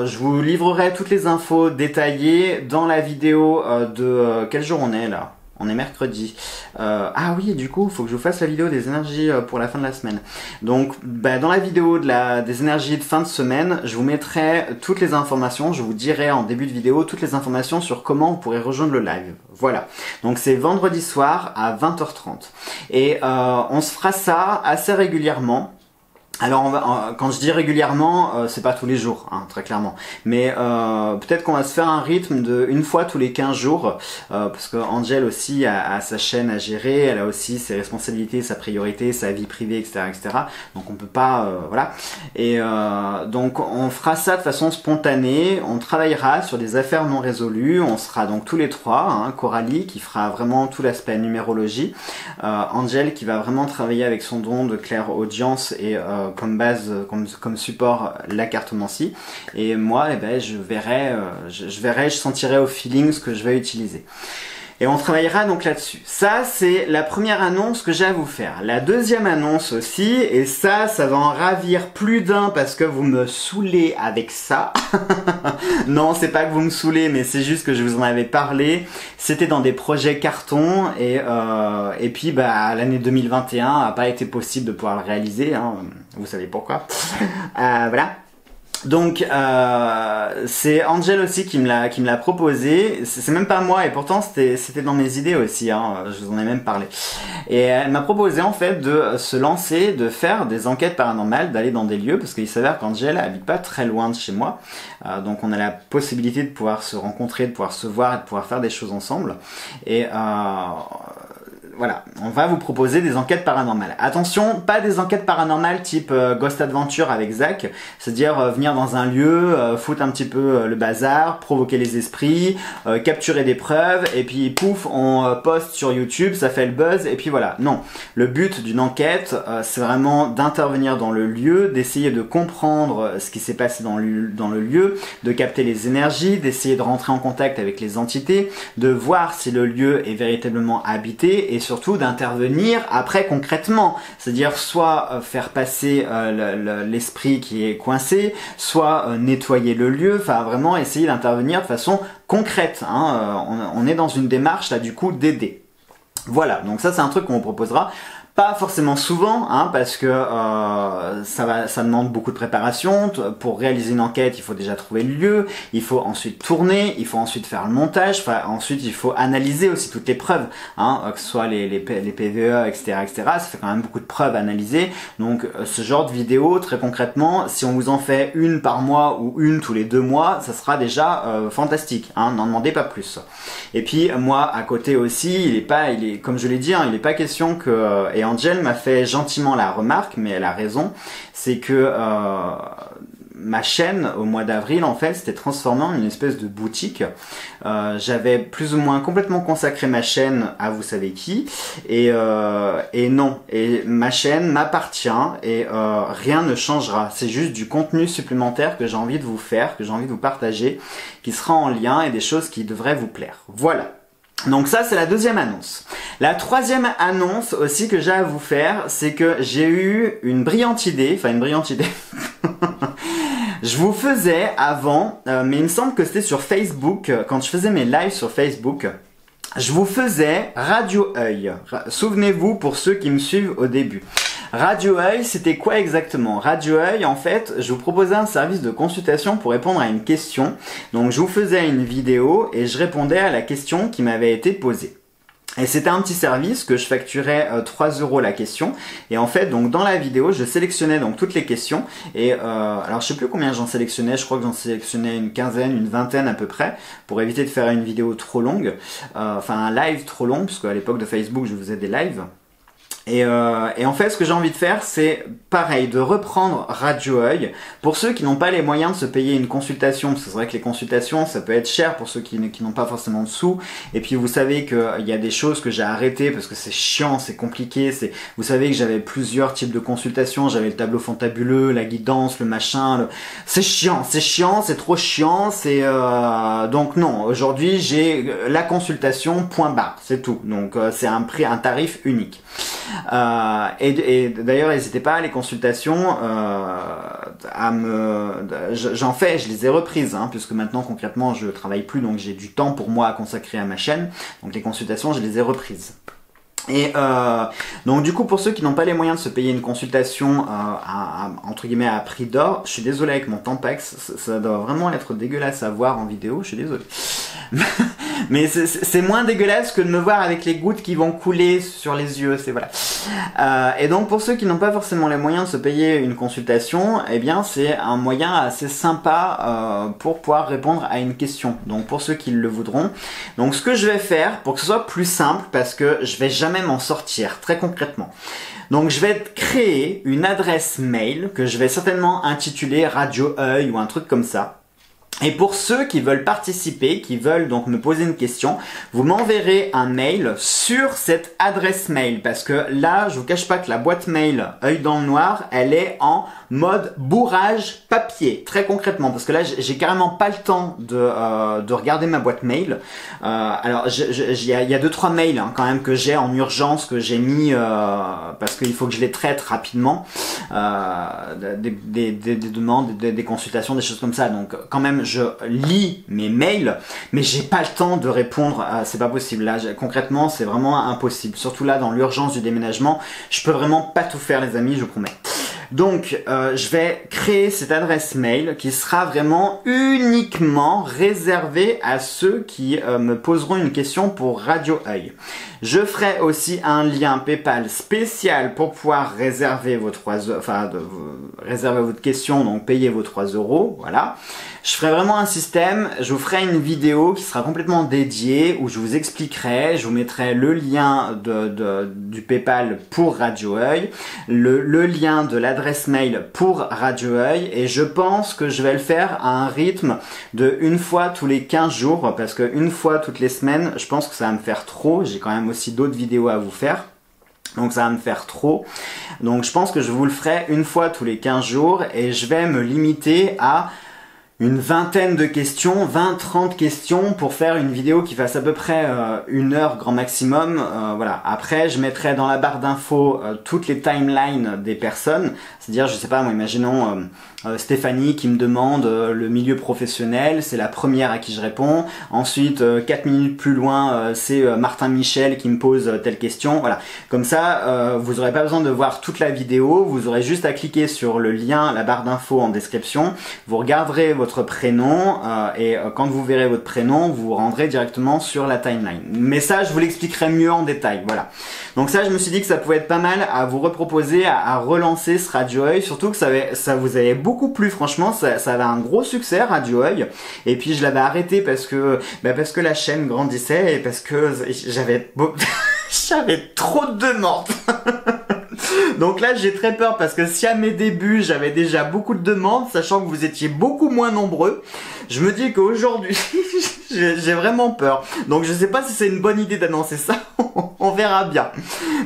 je vous livrerai toutes les infos détaillées dans la vidéo euh, de quel jour on est là? On est mercredi. Euh, ah oui, du coup, il faut que je vous fasse la vidéo des énergies euh, pour la fin de la semaine. Donc, bah, dans la vidéo de la, des énergies de fin de semaine, je vous mettrai toutes les informations. Je vous dirai en début de vidéo toutes les informations sur comment vous pourrez rejoindre le live. Voilà. Donc, c'est vendredi soir à 20h30. Et euh, on se fera ça assez régulièrement. Alors, on va, quand je dis régulièrement, euh, c'est pas tous les jours, hein, très clairement. Mais euh, peut-être qu'on va se faire un rythme de une fois tous les 15 jours, euh, parce que Angel aussi a, sa chaîne à gérer, elle a aussi ses responsabilités, sa priorité, sa vie privée, etc., etc. Donc on peut pas, voilà. Et donc on fera ça de façon spontanée. On travaillera sur des affaires non résolues. On sera donc tous les trois, hein, Coralie qui fera vraiment tout l'aspect numérologie, Angel qui va vraiment travailler avec son don de claire audience et comme base, comme, comme support la carte Mancy. Et moi, eh ben, je verrai, euh, je, je verrai, je sentirai au feeling ce que je vais utiliser. Et on travaillera donc là-dessus. Ça, c'est la première annonce que j'ai à vous faire. La deuxième annonce aussi, et ça, ça va en ravir plus d'un parce que vous me saoulez avec ça. non, c'est pas que vous me saoulez, mais c'est juste que je vous en avais parlé. C'était dans des projets carton et, euh, et puis bah, l'année 2021 a pas été possible de pouvoir le réaliser. Hein. Vous savez pourquoi. euh, voilà. Donc euh, c'est Angel aussi qui me l'a qui me l'a proposé. C'est même pas moi et pourtant c'était c'était dans mes idées aussi. Hein, je vous en ai même parlé. Et elle m'a proposé en fait de se lancer, de faire des enquêtes paranormales, d'aller dans des lieux parce qu'il s'avère qu'Angel habite pas très loin de chez moi. Euh, donc on a la possibilité de pouvoir se rencontrer, de pouvoir se voir et de pouvoir faire des choses ensemble. Et euh, voilà, on va vous proposer des enquêtes paranormales. Attention, pas des enquêtes paranormales type euh, Ghost Adventure avec Zach, c'est-à-dire euh, venir dans un lieu, euh, foutre un petit peu le bazar, provoquer les esprits, capturer des preuves, et puis pouf, on poste sur YouTube, ça fait le buzz, et puis voilà. Non, le but d'une enquête, c'est vraiment d'intervenir dans le lieu, d'essayer de comprendre ce qui s'est passé dans le, dans le lieu, de capter les énergies, d'essayer de rentrer en contact avec les entités, de voir si le lieu est véritablement habité, et surtout d'intervenir après concrètement, c'est-à-dire soit euh, faire passer euh, l'esprit qui est coincé, soit euh, nettoyer le lieu, enfin vraiment essayer d'intervenir de façon concrète. Hein, on, est dans une démarche là du coup d'aider. Voilà, donc ça c'est un truc qu'on vous proposera. Pas forcément souvent, hein, parce que euh, ça, va, ça demande beaucoup de préparation. Pour réaliser une enquête, il faut déjà trouver le lieu, il faut ensuite tourner, il faut ensuite faire le montage, enfin, ensuite il faut analyser aussi toutes les preuves, hein, que ce soit les, les, les PVE, etc., etc. Ça fait quand même beaucoup de preuves à analyser. Donc euh, ce genre de vidéo, très concrètement, si on vous en fait une par mois ou une tous les deux mois, ça sera déjà euh, fantastique. Hein, N'en demandez pas plus. Et puis moi, à côté aussi, il est pas, il est, comme je l'ai dit, hein, il n'est pas question que euh, et Angel m'a fait gentiment la remarque, mais elle a raison, c'est que euh, ma chaîne au mois d'avril en fait s'était transformée en une espèce de boutique. Euh, j'avais plus ou moins complètement consacré ma chaîne à vous savez qui et, euh, et non et ma chaîne m'appartient et rien ne changera. C'est juste du contenu supplémentaire que j'ai envie de vous faire, que j'ai envie de vous partager, qui sera en lien et des choses qui devraient vous plaire. Voilà. Donc ça, c'est la deuxième annonce. La troisième annonce aussi que j'ai à vous faire, c'est que j'ai eu une brillante idée, enfin une brillante idée. je vous faisais avant, euh, mais il me semble que c'était sur Facebook, euh, quand je faisais mes lives sur Facebook, je vous faisais Radio Œil. Souvenez-vous pour ceux qui me suivent au début. Radio Œil, c'était quoi exactement? Radio Œil, en fait, je vous proposais un service de consultation pour répondre à une question. Donc je vous faisais une vidéo et je répondais à la question qui m'avait été posée. Et c'était un petit service que je facturais 3 euh, euros la question. Et en fait, donc dans la vidéo, je sélectionnais donc toutes les questions. Et euh, alors je sais plus combien j'en sélectionnais. Je crois que j'en sélectionnais une quinzaine, une vingtaine à peu près, pour éviter de faire une vidéo trop longue, euh, enfin un live trop long, parce qu'à l'époque de Facebook, je faisais des lives. Et, euh, et, en fait, ce que j'ai envie de faire, c'est pareil, de reprendre Radio Œil. Pour ceux qui n'ont pas les moyens de se payer une consultation, c'est vrai que les consultations, ça peut être cher pour ceux qui, qui n'ont pas forcément de sous. Et puis vous savez qu'il y a des choses que j'ai arrêtées parce que c'est chiant, c'est compliqué. C'est, vous savez que j'avais plusieurs types de consultations. J'avais le tableau fantabuleux, la guidance, le machin. Le... C'est chiant, c'est chiant, c'est trop chiant. C'est euh... donc non. Aujourd'hui, j'ai la consultation point barre, c'est tout. Donc euh, c'est un prix, un tarif unique. Euh, et, d'ailleurs, n'hésitez pas les consultations euh, à me. J'en fais, je les ai reprises, hein, puisque maintenant concrètement je travaille plus, donc j'ai du temps pour moi à consacrer à ma chaîne. Donc les consultations, je les ai reprises. Et euh, donc du coup pour ceux qui n'ont pas les moyens de se payer une consultation à, entre guillemets à prix d'or, je suis désolé avec mon Tampax, ça, ça doit vraiment être dégueulasse à voir en vidéo, je suis désolé. mais c'est moins dégueulasse que de me voir avec les gouttes qui vont couler sur les yeux, c'est voilà. Euh, et donc pour ceux qui n'ont pas forcément les moyens de se payer une consultation, eh bien c'est un moyen assez sympa euh, pour pouvoir répondre à une question. Donc pour ceux qui le voudront. Donc ce que je vais faire pour que ce soit plus simple, parce que je vais jamais m'en sortir très concrètement. Donc je vais créer une adresse mail que je vais certainement intituler Radio Œil ou un truc comme ça. Et pour ceux qui veulent participer, qui veulent donc me poser une question, vous m'enverrez un mail sur cette adresse mail parce que là, je vous cache pas que la boîte mail œil dans le noir, elle est en mode bourrage papier, très concrètement, parce que là j'ai carrément pas le temps de, euh, de regarder ma boîte mail. Euh, alors il y, a deux trois mails hein, quand même que j'ai en urgence que j'ai mis euh, parce qu'il faut que je les traite rapidement, des, des, des, demandes, des, des, consultations, des choses comme ça. Donc quand même je lis mes mails, mais j'ai pas le temps de répondre. c'est pas possible. Là concrètement c'est vraiment impossible. Surtout là dans l'urgence du déménagement, je peux vraiment pas tout faire les amis, je vous promets. Donc, euh, je vais créer cette adresse mail qui sera vraiment uniquement réservée à ceux qui euh, me poseront une question pour Radio Œil. Je ferai aussi un lien PayPal spécial pour pouvoir réserver vos 3 enfin, réserver votre question, donc payer vos 3 euros, voilà. Je ferai vraiment un système, je vous ferai une vidéo qui sera complètement dédiée où je vous expliquerai, je vous mettrai le lien de, du PayPal pour Radio Œil, le, lien de l'adresse mail pour Radio Œil et je pense que je vais le faire à un rythme de une fois tous les 15 jours parce que une fois toutes les semaines, je pense que ça va me faire trop, j'ai quand même aussi d'autres vidéos à vous faire. Donc ça va me faire trop. Donc je pense que je vous le ferai une fois tous les 15 jours et je vais me limiter à une vingtaine de questions, 20-30 questions pour faire une vidéo qui fasse à peu près euh, une heure grand maximum. Euh, voilà. Après, je mettrai dans la barre d'infos euh, toutes les timelines des personnes. C'est-à-dire, je sais pas, moi, imaginons Stéphanie qui me demande le milieu professionnel, c'est la première à qui je réponds. Ensuite, euh, quatre minutes plus loin, c'est Martin Michel qui me pose telle question. Voilà. Comme ça, vous n'aurez pas besoin de voir toute la vidéo, vous aurez juste à cliquer sur le lien, la barre d'infos en description. Vous regarderez votre prénom et quand vous verrez votre prénom, vous vous rendrez directement sur la timeline. Mais ça, je vous l'expliquerai mieux en détail. Voilà. Donc ça, je me suis dit que ça pouvait être pas mal à vous reproposer, à, relancer ce Radio Œil, surtout que ça, ça vous avait beaucoup plus franchement ça, ça avait un gros succès Radio Œil et puis je l'avais arrêté parce que bah parce que la chaîne grandissait et parce que j'avais j'avais trop de demandes Donc là, j'ai très peur parce que si à mes débuts, j'avais déjà beaucoup de demandes, sachant que vous étiez beaucoup moins nombreux, je me dis qu'aujourd'hui, j'ai vraiment peur. Donc je sais pas si c'est une bonne idée d'annoncer ça, on verra bien.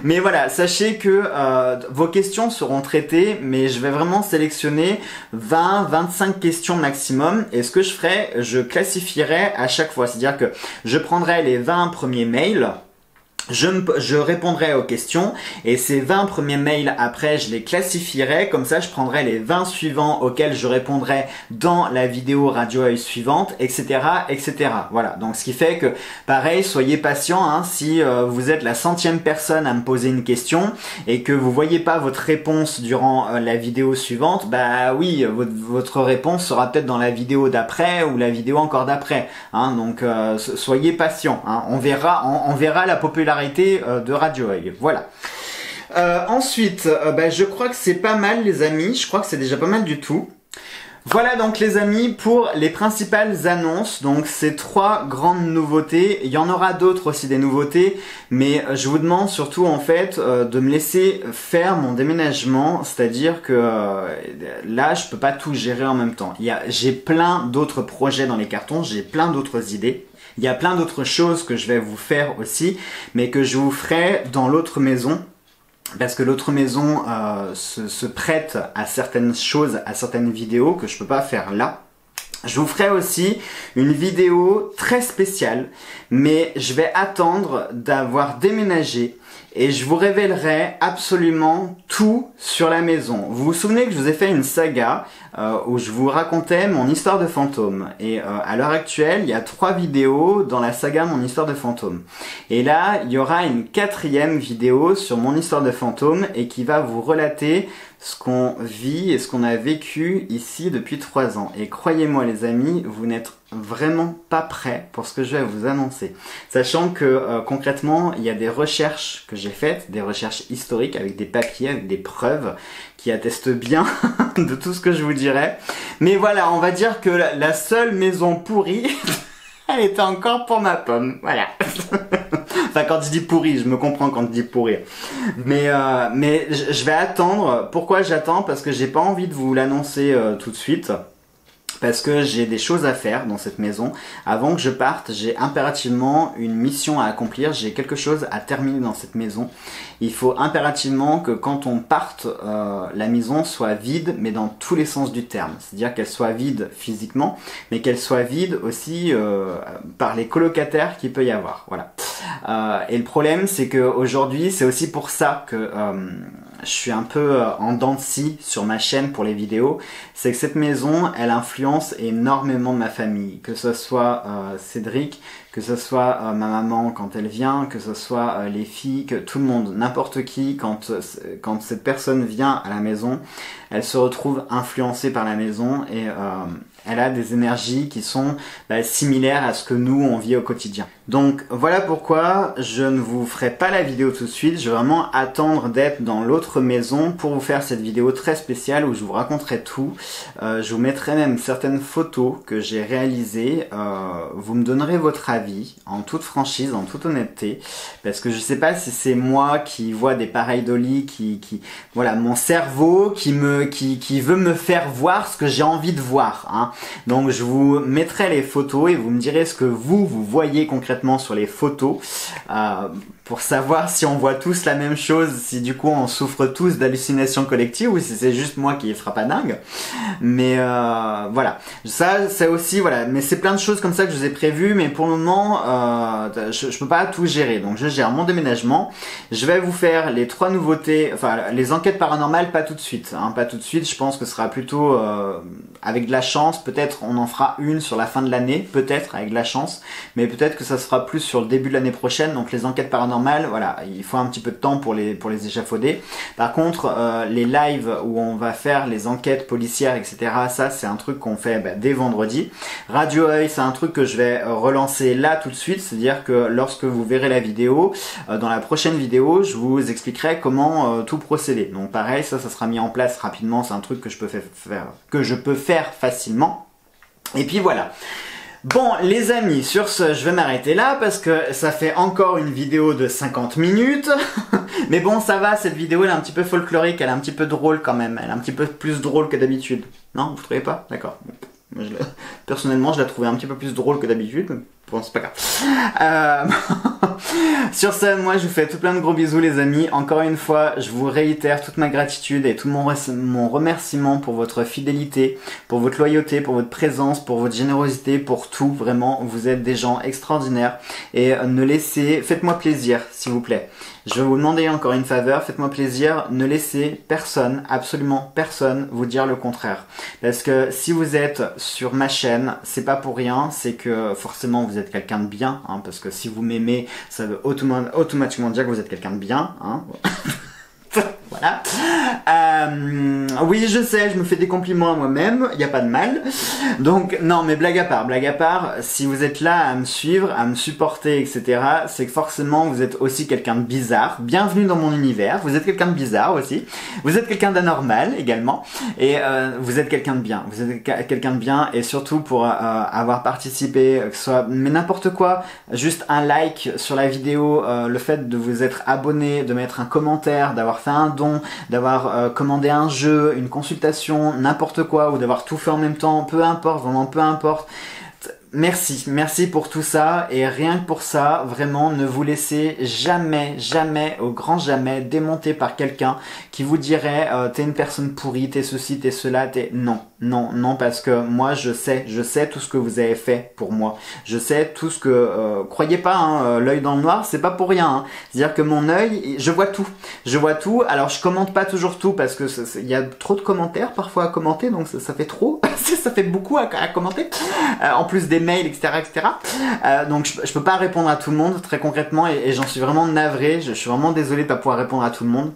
Mais voilà, sachez que euh, vos questions seront traitées, mais je vais vraiment sélectionner 20-25 questions maximum. Et ce que je ferai, je classifierai à chaque fois. C'est-à-dire que je prendrai les 20 premiers mails je, répondrai aux questions et ces 20 premiers mails après je les classifierai. Comme ça je prendrai les 20 suivants auxquels je répondrai dans la vidéo radio œil suivante etc etc voilà. Donc ce qui fait que pareil soyez patient hein, si euh, vous êtes la centième personne à me poser une question et que vous voyez pas votre réponse durant euh, la vidéo suivante bah oui votre, réponse sera peut-être dans la vidéo d'après ou la vidéo encore d'après hein, donc euh, soyez patient hein. on verra on verra la popularité euh, de Radio Voilà. Euh, ensuite, euh, ben, je crois que c'est pas mal les amis, je crois que c'est déjà pas mal du tout. Voilà donc les amis pour les principales annonces, donc ces trois grandes nouveautés. Il y en aura d'autres aussi des nouveautés, mais je vous demande surtout en fait de me laisser faire mon déménagement, c'est-à-dire que là je peux pas tout gérer en même temps. J'ai plein d'autres projets dans les cartons, j'ai plein d'autres idées. Il y a plein d'autres choses que je vais vous faire aussi, mais que je vous ferai dans l'autre maison. Parce que l'autre maison euh, se, prête à certaines choses, à certaines vidéos que je peux pas faire là. Je vous ferai aussi une vidéo très spéciale, mais je vais attendre d'avoir déménagé et je vous révélerai absolument tout sur la maison. Vous vous souvenez que je vous ai fait une saga euh, où je vous racontais mon histoire de fantôme. Et euh, à l'heure actuelle, il y a trois vidéos dans la saga Mon histoire de fantôme. Et là, il y aura une quatrième vidéo sur mon histoire de fantôme et qui va vous relater ce qu'on vit et ce qu'on a vécu ici depuis trois ans. Et croyez-moi les amis, vous n'êtes vraiment pas prêt pour ce que je vais vous annoncer. Sachant que euh, concrètement, il y a des recherches que j'ai faites, des recherches historiques avec des papiers, avec des preuves qui attestent bien de tout ce que je vous dirais. Mais voilà, on va dire que la, seule maison pourrie, elle était encore pour ma pomme. Voilà. enfin, quand je dis pourri, je me comprends quand je dis pourri. Mais, euh, mais je vais attendre. Pourquoi j'attends? Parce que j'ai pas envie de vous l'annoncer euh, tout de suite parce que j'ai des choses à faire dans cette maison. Avant que je parte, j'ai impérativement une mission à accomplir, j'ai quelque chose à terminer dans cette maison. Il faut impérativement que quand on parte, euh, la maison soit vide, mais dans tous les sens du terme. C'est-à-dire qu'elle soit vide physiquement, mais qu'elle soit vide aussi euh, par les colocataires qu'il peut y avoir. Voilà. Euh, et le problème, c'est qu'aujourd'hui, c'est aussi pour ça que je suis un peu en dents sur ma chaîne pour les vidéos, c'est que cette maison, elle influence énormément ma famille, que ce soit Cédric, que ce soit euh, ma maman quand elle vient, que ce soit euh, les filles, que tout le monde, n'importe qui, quand, euh, quand cette personne vient à la maison, elle se retrouve influencée par la maison et elle a des énergies qui sont bah, similaires à ce que nous on vit au quotidien. Donc voilà pourquoi je ne vous ferai pas la vidéo tout de suite, je vais vraiment attendre d'être dans l'autre maison pour vous faire cette vidéo très spéciale où je vous raconterai tout. Euh, je vous mettrai même certaines photos que j'ai réalisées, euh, vous me donnerez votre avis en toute franchise, en toute honnêteté, parce que je sais pas si c'est moi qui vois des pareils d'Oli, qui, qui, voilà, mon cerveau qui me, qui, qui veut me faire voir ce que j'ai envie de voir. Hein. Donc je vous mettrai les photos et vous me direz ce que vous, vous voyez concrètement sur les photos. Euh, pour savoir si on voit tous la même chose, si du coup on souffre tous d'hallucinations collectives ou si c'est juste moi qui frappe à dingue. Mais euh, voilà, ça c'est aussi voilà, mais c'est plein de choses comme ça que je vous ai prévues, mais pour le moment euh, je, je, peux pas tout gérer, donc je gère mon déménagement. Je vais vous faire les trois nouveautés, enfin les enquêtes paranormales pas tout de suite, hein, pas tout de suite. Je pense que ce sera plutôt euh, avec de la chance. Peut-être on en fera une sur la fin de l'année, peut-être avec de la chance, mais peut-être que ça sera plus sur le début de l'année prochaine. Donc les enquêtes paranormales voilà, il faut un petit peu de temps pour les, pour les échafauder. Par contre, euh, les lives où on va faire les enquêtes policières, etc., ça c'est un truc qu'on fait bah, dès vendredi. Radio Oeil, c'est un truc que je vais relancer là tout de suite, c'est-à-dire que lorsque vous verrez la vidéo, euh, dans la prochaine vidéo, je vous expliquerai comment euh, tout procéder. Donc pareil, ça, ça sera mis en place rapidement, c'est un truc que je peux faire, que je peux faire facilement. Et puis voilà. Bon les amis, sur ce je vais m'arrêter là parce que ça fait encore une vidéo de 50 minutes. Mais bon ça va, cette vidéo elle est un petit peu folklorique, elle est un petit peu drôle quand même, elle est un petit peu plus drôle que d'habitude. Non, vous trouvez pas? D'accord. Personnellement je la trouvais un petit peu plus drôle que d'habitude. Bon, c'est pas grave. Euh, sur ce, moi, je vous fais tout plein de gros bisous, les amis. Encore une fois, je vous réitère toute ma gratitude et tout mon, mon remerciement pour votre fidélité, pour votre loyauté, pour votre présence, pour votre générosité, pour tout. Vraiment, vous êtes des gens extraordinaires. Et ne laissez, faites-moi plaisir, s'il vous plaît. Je vais vous demander encore une faveur, faites-moi plaisir, ne laissez personne, absolument personne, vous dire le contraire. Parce que si vous êtes sur ma chaîne, c'est pas pour rien, c'est que forcément vous êtes quelqu'un de bien, hein, parce que si vous m'aimez, ça veut automatiquement dire que vous êtes quelqu'un de bien. Hein. voilà. Euh, oui, je sais, je me fais des compliments à moi-même, il n'y a pas de mal. Donc, non, mais blague à part, blague à part, si vous êtes là à me suivre, à me supporter, etc., c'est que forcément vous êtes aussi quelqu'un de bizarre. Bienvenue dans mon univers, vous êtes quelqu'un de bizarre aussi. Vous êtes quelqu'un d'anormal également. Et euh, vous êtes quelqu'un de bien. Vous êtes quelqu'un de bien et surtout pour euh, avoir participé, que ce soit, mais n'importe quoi, juste un like sur la vidéo, le fait de vous être abonné, de mettre un commentaire, d'avoir fait un don, d'avoir euh, commandé un jeu, une consultation, n'importe quoi, ou d'avoir tout fait en même temps, peu importe, vraiment peu importe. Merci, merci pour tout ça et rien que pour ça, vraiment ne vous laissez jamais, jamais, au grand jamais démonter par quelqu'un qui vous dirait euh, t'es une personne pourrie, t'es ceci, t'es cela, t'es non, non, non parce que moi je sais, je sais tout ce que vous avez fait pour moi, je sais tout ce que euh, croyez pas, hein, euh, l'œil dans le noir c'est pas pour rien, hein. c'est-à-dire que mon œil, je vois tout, je vois tout. Alors je commente pas toujours tout parce que il y a trop de commentaires parfois à commenter donc ça, fait trop, ça fait beaucoup à, commenter. en plus des mails, etc. etc. Euh, donc je, peux pas répondre à tout le monde très concrètement et, j'en suis vraiment navré. Je, je suis vraiment désolé de pas pouvoir répondre à tout le monde.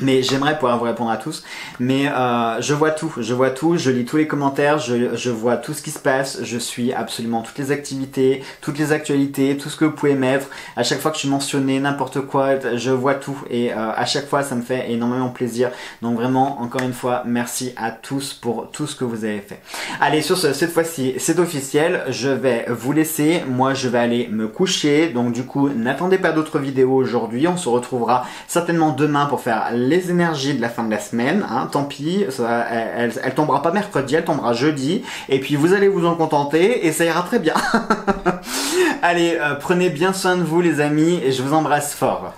Mais j'aimerais pouvoir vous répondre à tous. Mais euh, je vois tout, je vois tout, je lis tous les commentaires, je, je, vois tout ce qui se passe, je suis absolument toutes les activités, toutes les actualités, tout ce que vous pouvez mettre. À chaque fois que je suis mentionné, n'importe quoi, je vois tout. Et euh, à chaque fois, ça me fait énormément plaisir. Donc vraiment, encore une fois, merci à tous pour tout ce que vous avez fait. Allez, sur ce, cette fois-ci, c'est officiel. Je vais vous laisser. Moi, je vais aller me coucher. Donc du coup, n'attendez pas d'autres vidéos aujourd'hui. On se retrouvera certainement demain pour faire les énergies de la fin de la semaine. Hein, tant pis, elle, tombera pas mercredi, elle tombera jeudi. Et puis vous allez vous en contenter et ça ira très bien. allez, euh, prenez bien soin de vous les amis et je vous embrasse fort.